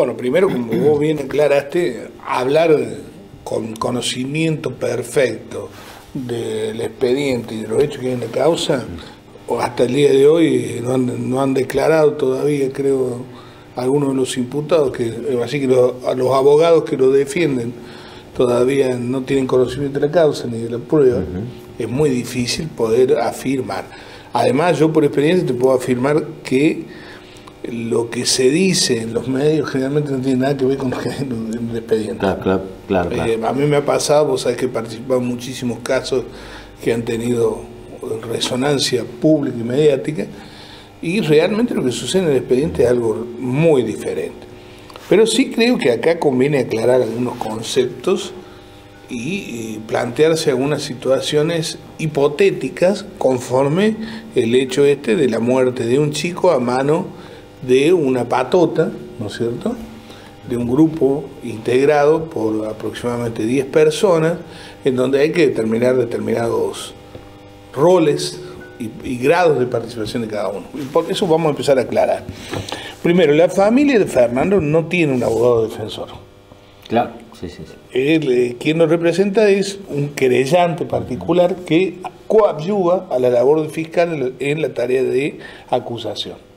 Bueno, primero, como vos bien aclaraste, hablar con conocimiento perfecto del expediente y de los hechos que hay en la causa, o hasta el día de hoy no han, no han declarado todavía, creo, algunos de los imputados, que así que los, los abogados que lo defienden todavía no tienen conocimiento de la causa ni de la prueba, es muy difícil poder afirmar. Además, yo por experiencia te puedo afirmar que lo que se dice en los medios generalmente no tiene nada que ver con el expediente. Claro, claro, claro. Eh, a mí me ha pasado, vos sabés que he participado en muchísimos casos que han tenido resonancia pública y mediática, y realmente lo que sucede en el expediente es algo muy diferente. Pero sí creo que acá conviene aclarar algunos conceptos y plantearse algunas situaciones hipotéticas conforme el hecho este de la muerte de un chico a mano de una patota, ¿no es cierto? De un grupo integrado por aproximadamente 10 personas, en donde hay que determinar determinados roles y, grados de participación de cada uno. Y por eso vamos a empezar a aclarar. Primero, la familia de Fernando no tiene un abogado defensor. Claro, sí, sí. sí. Él, eh, quien nos representa es un querellante particular que coadyuva a la labor fiscal en la tarea de acusación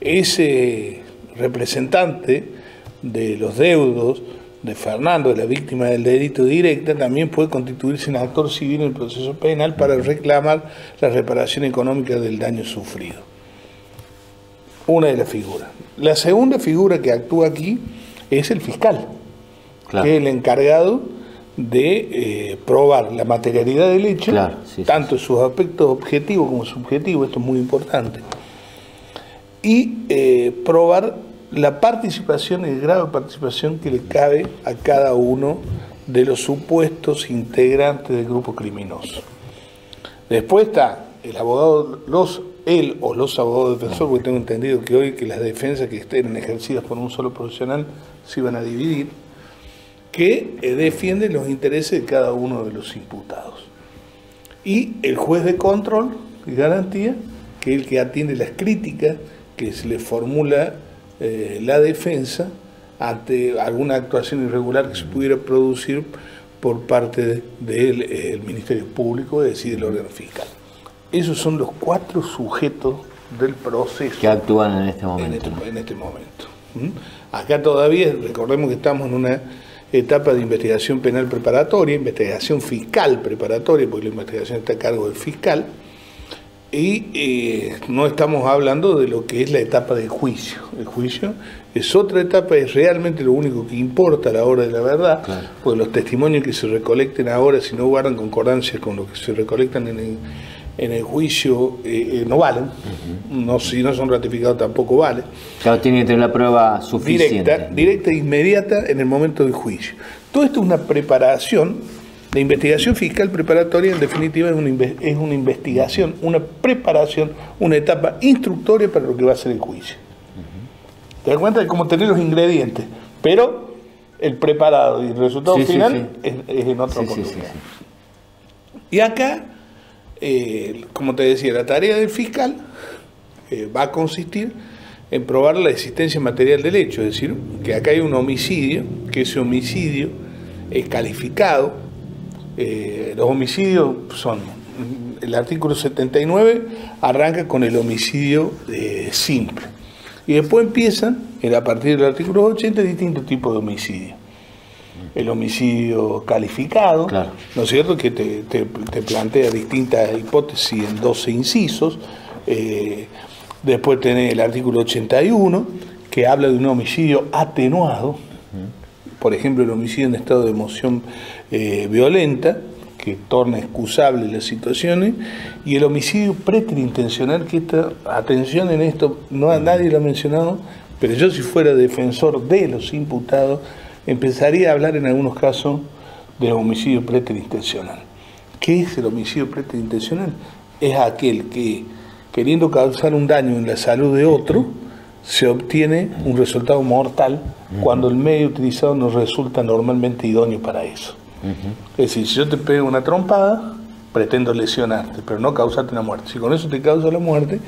ese representante de los deudos de Fernando, de la víctima del delito directa, también puede constituirse en actor civil en el proceso penal para reclamar la reparación económica del daño sufrido. Una de las figuras. La segunda figura que actúa aquí es el fiscal, que es el encargado de eh, probar la materialidad del hecho, tanto en sus aspectos objetivos como subjetivos, esto es muy importante y eh, probar la participación el grado de participación que le cabe a cada uno de los supuestos integrantes del grupo criminoso. Después está el abogado, los, él o los abogados defensores, porque tengo entendido que hoy que las defensas que estén ejercidas por un solo profesional se iban a dividir, que eh, defienden los intereses de cada uno de los imputados. Y el juez de control y garantía, que es el que atiende las críticas que se le formula eh, la defensa ante alguna actuación irregular que se pudiera producir por parte del eh, Ministerio Público, es decir, del órgano fiscal. Esos son los cuatro sujetos del proceso. Que actúan en este momento. En este, momento. Acá todavía, recordemos que estamos en una etapa de investigación penal preparatoria, investigación fiscal preparatoria, porque la investigación está a cargo del fiscal y eh, no estamos hablando de lo que es la etapa del juicio. El juicio es otra etapa, es realmente lo único que importa a la hora de la verdad, porque los testimonios que se recolecten ahora, si no guardan concordancia con lo que se recolectan en el, en el juicio, eh, eh, no valen. no, si no son ratificados tampoco vale. Claro, tiene que tener la prueba suficiente. Directa, directa e inmediata en el momento del juicio. Todo esto es una preparación la investigación fiscal preparatoria, en definitiva, es una, es una investigación, una preparación, una etapa instructoria para lo que va a ser el juicio. ¿Te das cuenta de cómo tener los ingredientes? Pero el preparado y el resultado final Es, en otra oportunidad. Y acá, eh, como te decía, la tarea del fiscal eh, va a consistir en probar la existencia material del hecho, es decir, que acá hay un homicidio, que ese homicidio es calificado eh, los homicidios son, el artículo 79 arranca con el homicidio eh, simple. Y después empiezan, a partir del artículo 80, distintos tipos de homicidio. El homicidio calificado, ¿no es cierto?, que te, plantea distintas hipótesis en 12 incisos. Eh, después tenés el artículo 81, que habla de un homicidio atenuado, por ejemplo, el homicidio en estado de emoción eh, violenta, que torna excusable las situaciones, y el homicidio preterintencional, que esta, atención en esto, no nadie lo ha mencionado, pero yo si fuera defensor de los imputados, empezaría a hablar en algunos casos del homicidio preterintencional. ¿Qué es el homicidio preterintencional? Es aquel que, queriendo causar un daño en la salud de otro, se obtiene un resultado mortal cuando el medio utilizado no resulta normalmente idóneo para eso. Es decir, si yo te pego una trompada, pretendo lesionarte, pero no causarte una muerte. Si con eso te causa la muerte,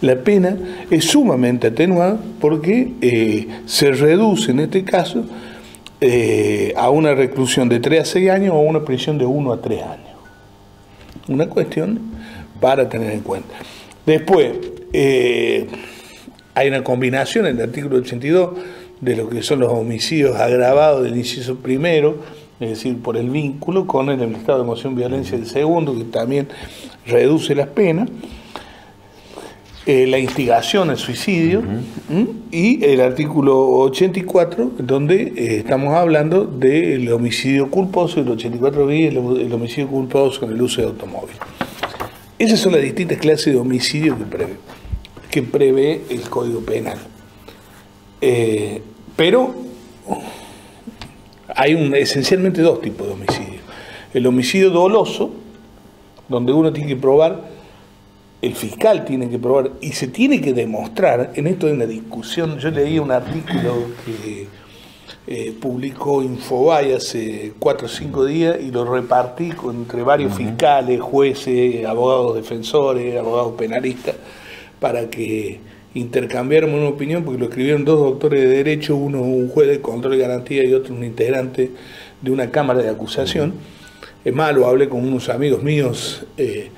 la pena es sumamente atenuada porque eh, se reduce en este caso eh, a una reclusión de 3 a 6 años o a una prisión de 1 a 3 años. Una cuestión para tener en cuenta. Después, eh, hay una combinación en el artículo 82 de lo que son los homicidios agravados del inciso primero, es decir, por el vínculo con el estado de emoción violencia del segundo, que también reduce las penas, eh, la instigación al suicidio y el artículo 84, donde eh, estamos hablando del homicidio culposo, el 84 b el, el homicidio culposo con el uso de automóvil. Esas son las distintas clases de homicidio que prevé, que prevé el Código Penal. Eh, pero hay un, esencialmente dos tipos de homicidio. El homicidio doloso, donde uno tiene que probar, el fiscal tiene que probar y se tiene que demostrar, en esto de una discusión, yo leí un artículo que eh, publicó Infobay hace cuatro o cinco días y lo repartí entre varios fiscales, jueces, abogados defensores, abogados penalistas, para que intercambiáramos una opinión, porque lo escribieron dos doctores de derecho, uno un juez de control y garantía y otro un integrante de una cámara de acusación. Es malo, hablé con unos amigos míos, eh,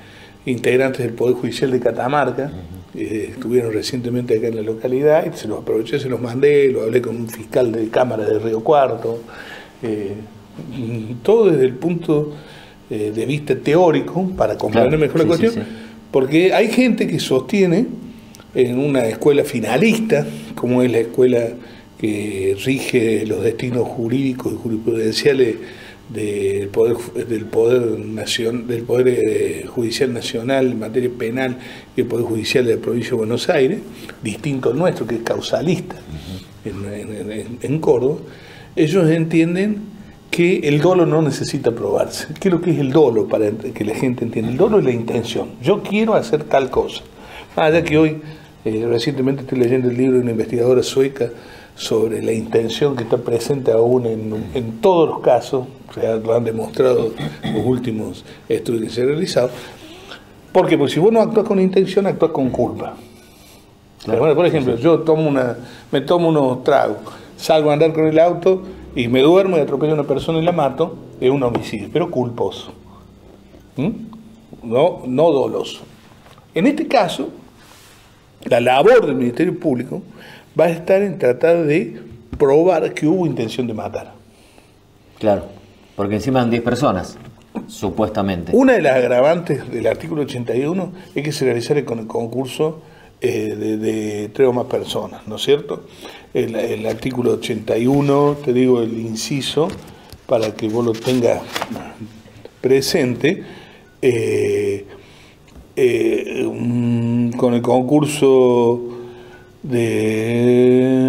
integrantes del Poder Judicial de Catamarca, eh, estuvieron recientemente acá en la localidad, y se los aproveché, se los mandé, lo hablé con un fiscal de Cámara de Río Cuarto, eh, todo desde el punto de vista teórico, para comprender mejor la cuestión, porque hay gente que sostiene en una escuela finalista, como es la escuela que rige los destinos jurídicos y jurisprudenciales del poder del poder del poder eh, judicial nacional en materia penal y el poder judicial de la provincia de Buenos Aires distinto al nuestro que es causalista en, Córdoba ellos entienden que el dolo no necesita probarse. ¿qué es lo que es el dolo para que la gente entienda? el dolo es la intención. Yo quiero hacer tal cosa. Allá que hoy eh, recientemente estoy leyendo el libro de una investigadora sueca sobre la intención que está presente aún en, todos los casos, lo han demostrado los últimos estudios que se han realizado. Porque pues, si vos no actúas con intención, actúas con culpa. por ejemplo, yo tomo una, me tomo unos tragos, salgo a andar con el auto y me duermo y atropello a una persona y la mato, es un homicidio, pero culposo. ¿Mm? No, no doloso. En este caso, la labor del Ministerio Público va a estar en tratar de probar que hubo intención de matar. Claro, porque encima han 10 personas, supuestamente. Una de las agravantes del artículo 81 es que se realizara con el concurso eh, de, tres o más personas, ¿no es cierto? El, artículo 81, te digo el inciso, para que vos lo tengas presente, eh, eh, con el concurso de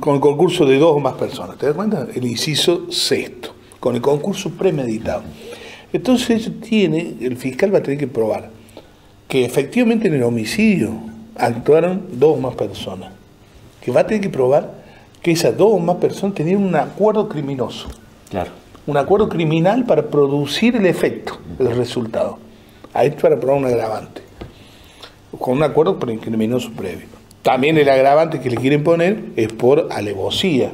con el concurso de dos o más personas, ¿te das cuenta? El inciso sexto, con el concurso premeditado. Entonces tiene, el fiscal va a tener que probar que efectivamente en el homicidio actuaron dos o más personas, que va a tener que probar que esas dos o más personas tenían un acuerdo criminoso. Claro. Un acuerdo criminal para producir el efecto, el resultado. Ahí es para probar un agravante. Con un acuerdo criminoso previo. También el agravante que le quieren poner es por alevosía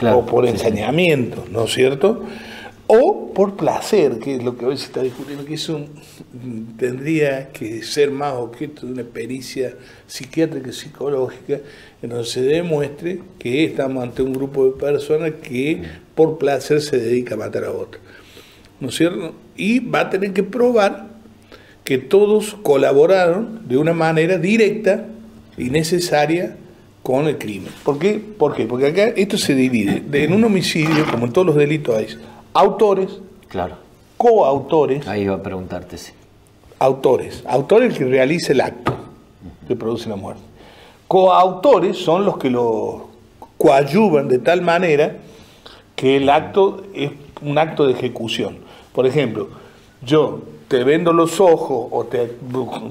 o por ensañamiento, ¿no es cierto? O por placer, que es lo que hoy se está discutiendo, que eso tendría que ser más objeto de una pericia psiquiátrica y psicológica, en donde se demuestre que estamos ante un grupo de personas que por placer se dedica a matar a otros. ¿No es cierto? Y va a tener que probar que todos colaboraron de una manera directa y necesaria con el crimen. ¿Por qué? ¿Por qué? Porque acá esto se divide. En un homicidio, como en todos los delitos, hay autores, claro. coautores. Ahí iba a preguntarte, sí. Autores. Autores que realiza el acto que produce la muerte. Coautores son los que lo coadyuvan de tal manera que el acto es un acto de ejecución. Por ejemplo, yo te vendo los ojos o te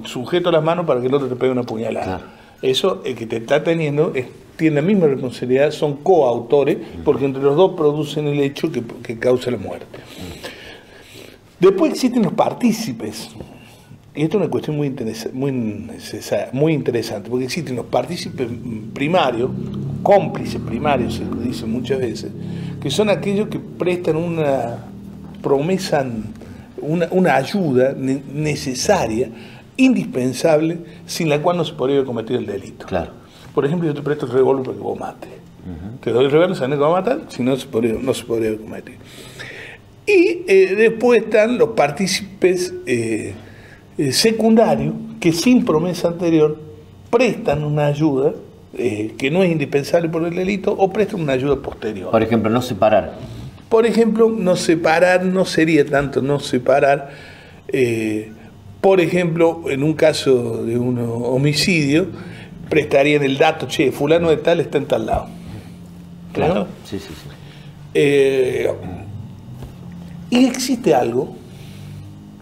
sujeto las manos para que el otro te pegue una puñalada. Eso, el que te está teniendo, tienen la misma responsabilidad, son coautores, porque entre los dos producen el hecho que, que causa la muerte. Después existen los partícipes. Y esto es una cuestión muy, muy, muy interesante, porque existen los partícipes primarios, cómplices primarios, se dice muchas veces, que son aquellos que prestan una promesa, una, una ayuda necesaria, indispensable, sin la cual no se podría cometer el delito. Claro. Por ejemplo, yo te presto el revólver para que vos mates. Te doy el revólver, sabes que va a matar, si no, se podría, no se podría cometer. Y eh, después están los partícipes eh, eh, secundarios que sin promesa anterior prestan una ayuda que no es indispensable por el delito o prestan una ayuda posterior. Por ejemplo, no separar. Por ejemplo, no separar no sería tanto no separar. por ejemplo, en un caso de un homicidio, prestarían el dato, che, fulano de tal está en tal lado. Claro. Sí, sí, sí. Y existe algo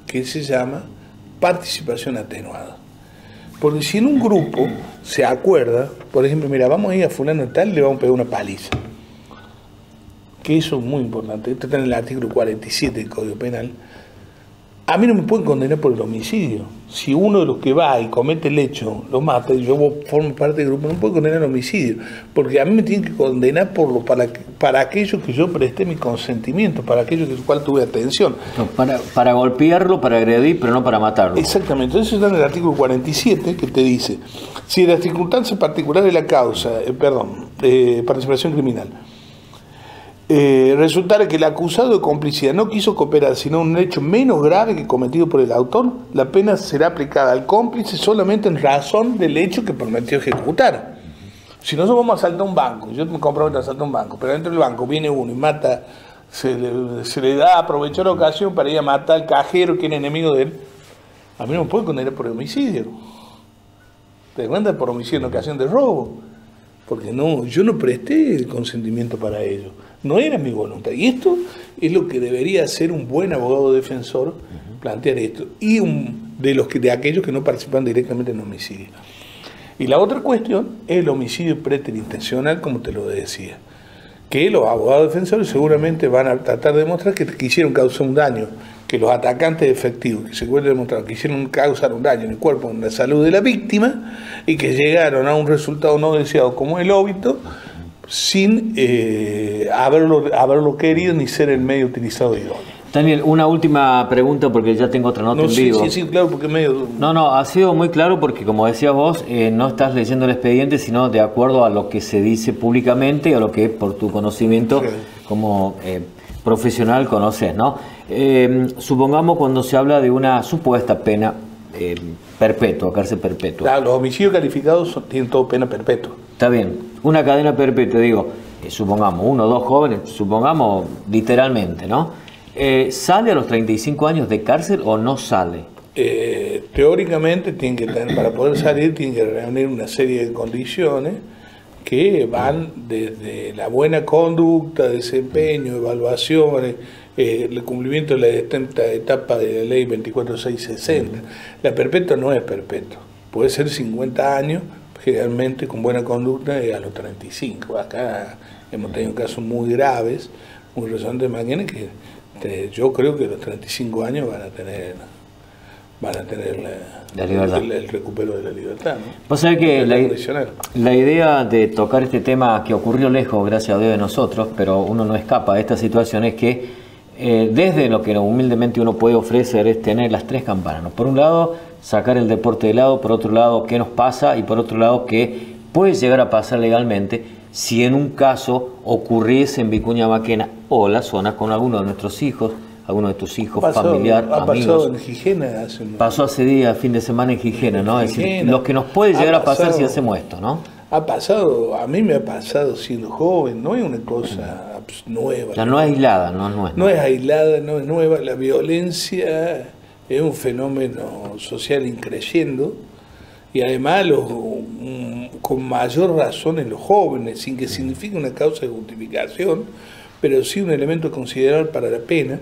que se llama participación atenuada. Porque si en un grupo se acuerda, por ejemplo, mira, vamos a ir a fulano tal, le vamos a pegar una paliza. Que eso es muy importante. Esto está en el artículo 47 del Código Penal a mí no me pueden condenar por el homicidio. Si uno de los que va y comete el hecho lo mata y yo formo parte del grupo, no me puedo condenar el homicidio. Porque a mí me tienen que condenar por lo, para, para aquello que yo presté mi consentimiento, para aquello que cual tuve atención. para, para golpearlo, para agredir, pero no para matarlo. Exactamente. Entonces está en el artículo 47 que te dice, si la circunstancia particular de la causa, eh, perdón, eh, participación criminal, eh, que el acusado de complicidad no quiso cooperar, sino un hecho menos grave que cometido por el autor, la pena será aplicada al cómplice solamente en razón del hecho que prometió ejecutar. Si nosotros vamos a asaltar un banco, yo me comprometo a asaltar un banco, pero dentro del banco viene uno y mata, se le, da, aprovechó la ocasión para ir a matar al cajero que es enemigo de él, a mí no me puede condenar por homicidio. ¿Te cuenta? Por homicidio en ocasión de robo. Porque no, yo no presté el consentimiento para ello. No era mi voluntad. Y esto es lo que debería hacer un buen abogado defensor, plantear esto. Y un, de, los que, de aquellos que no participan directamente en homicidio. Y la otra cuestión es el homicidio preterintencional, como te lo decía. Que los abogados defensores seguramente van a tratar de demostrar que quisieron causar un daño, que los atacantes efectivos, que se encuentran demostrado que quisieron causar un daño en el cuerpo, en la salud de la víctima, y que llegaron a un resultado no deseado como el óbito, sin eh, haberlo, haberlo querido ni ser el medio utilizado idóneo. Daniel, una última pregunta porque ya tengo otra nota en vivo. Sí, sí, claro, porque medio... No, no, ha sido muy claro porque como decías vos, eh, no estás leyendo el expediente, sino de acuerdo a lo que se dice públicamente o a lo que por tu conocimiento como eh, profesional conoces, ¿no? supongamos cuando se habla de una supuesta pena perpetua, cárcel perpetua. Claro, los homicidios calificados tienen todo pena perpetua. Está bien, una cadena perpetua, digo, eh, supongamos, uno o dos jóvenes, supongamos literalmente, ¿no? Eh, ¿Sale a los 35 años de cárcel o no sale? Eh, teóricamente, tiene que para poder salir, tiene que reunir una serie de condiciones que van desde la buena conducta, desempeño, evaluaciones, el cumplimiento de la distinta etapa de la ley 24660. La perpetua no es perpetua, puede ser 50 años, generalmente con buena conducta a los 35. Acá hemos tenido casos muy graves, muy rezonantes de mañana que yo creo que los 35 años van a tener van a tener El, recupero de la libertad. ¿no? Vos sabés que la, la, idea de tocar este tema que ocurrió lejos, gracias a Dios de nosotros, pero uno no escapa de esta situación, es que eh, desde lo que humildemente uno puede ofrecer es tener las tres campanas. Por un lado, sacar el deporte de lado, por otro lado, qué nos pasa y por otro lado, qué puede llegar a pasar legalmente si en un caso ocurriese en Vicuña Maquena o la zona con alguno de nuestros hijos, alguno de tus hijos, familiar, ha amigos. Pasó en Gijena hace Pasó hace días, fin de semana en Gijena, ¿no? es decir, lo que nos puede llegar a pasar si hacemos esto, ¿no? Ha pasado, a mí me ha pasado siendo joven, no es una cosa nueva. Ya no es aislada, no, es. No es aislada, no es nueva. La violencia es un fenómeno social increyendo y además con mayor razón en los jóvenes, sin que signifique una causa de justificación, pero sí un elemento considerable para la pena.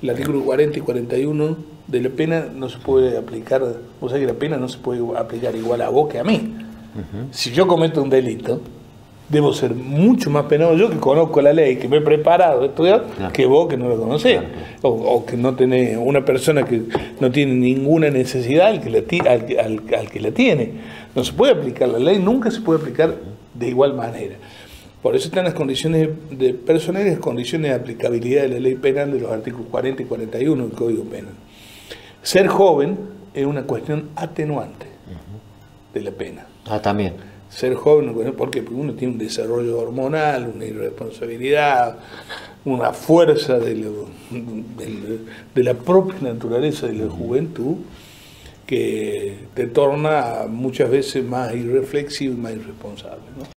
El artículo 40 y 41 de la pena no se puede aplicar, o sea que la pena no se puede aplicar igual a vos que a mí. Si yo cometo un delito, debo ser mucho más penado yo que conozco la ley, que me he preparado, he estudiado, que vos que no lo conocés. O, que no tenés una persona que no tiene ninguna necesidad al que, la, al, al, que la tiene. No se puede aplicar la ley, nunca se puede aplicar de igual manera. Por eso están las condiciones de personales, las condiciones de aplicabilidad de la ley penal de los artículos 40 y 41 del Código Penal. Ser joven es una cuestión atenuante de la pena. Ah, también ser joven, porque uno tiene un desarrollo hormonal, una irresponsabilidad, una fuerza de, de, la propia naturaleza de la juventud que te torna muchas veces más irreflexivo y más irresponsable.